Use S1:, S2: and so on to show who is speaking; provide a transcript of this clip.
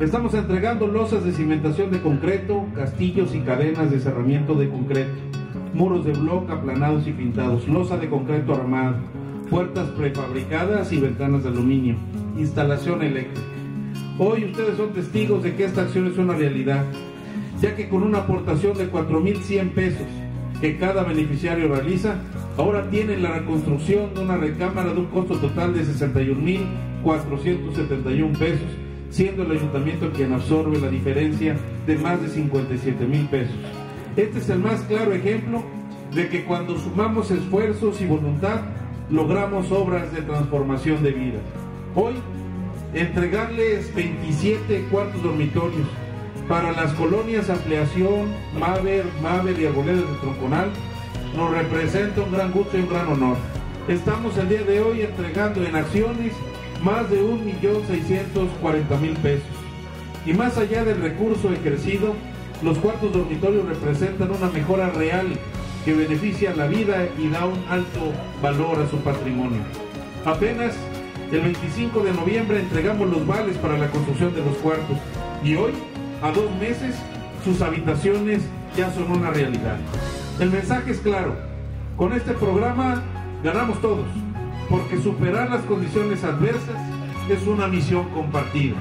S1: Estamos entregando losas de cimentación de concreto, castillos y cadenas de cerramiento de concreto, muros de bloque aplanados y pintados, losa de concreto armado, puertas prefabricadas y ventanas de aluminio, instalación eléctrica. Hoy ustedes son testigos de que esta acción es una realidad, ya que con una aportación de 4.100 pesos que cada beneficiario realiza, ahora tienen la reconstrucción de una recámara de un costo total de 61.471 pesos, siendo el ayuntamiento quien absorbe la diferencia de más de 57 mil pesos. Este es el más claro ejemplo de que cuando sumamos esfuerzos y voluntad, logramos obras de transformación de vida. Hoy, entregarles 27 cuartos dormitorios para las colonias Ampliación, Maver, Maver y Arboledas de Tronconal nos representa un gran gusto y un gran honor. Estamos el día de hoy entregando en acciones más de 1.640.000 pesos. Y más allá del recurso crecido, los cuartos dormitorios representan una mejora real que beneficia la vida y da un alto valor a su patrimonio. Apenas el 25 de noviembre entregamos los vales para la construcción de los cuartos y hoy, a dos meses, sus habitaciones ya son una realidad. El mensaje es claro, con este programa ganamos todos, porque superar las condiciones adversas es una misión compartida.